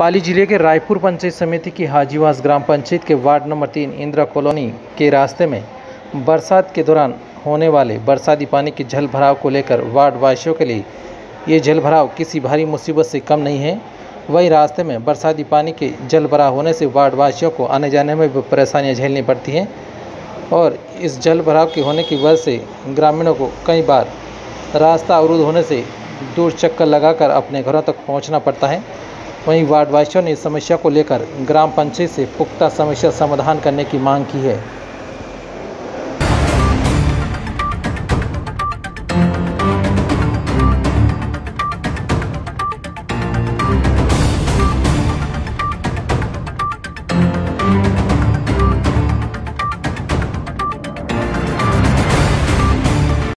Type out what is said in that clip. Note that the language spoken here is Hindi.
पाली ज़िले के रायपुर पंचायत समिति की हाजीवास ग्राम पंचायत के वार्ड नंबर तीन इंदिरा कॉलोनी के रास्ते में बरसात के दौरान होने वाले बरसाती पानी के जल भराव को लेकर वार्ड वासियों के लिए ये जल भराव किसी भारी मुसीबत से कम नहीं है। वही रास्ते में बरसाती पानी के जल भराव होने से वार्ड वासियों को आने जाने में भी परेशानियाँ झेलनी पड़ती हैं और इस जल भराव के होने की वजह से ग्रामीणों को कई बार रास्ता अवरुद्ध होने से दूर चक्कर लगाकर अपने घरों तक पहुँचना पड़ता है। वहीं वार्डवासियों ने समस्या को लेकर ग्राम पंचायत से पुख्ता समस्या समाधान करने की मांग की है।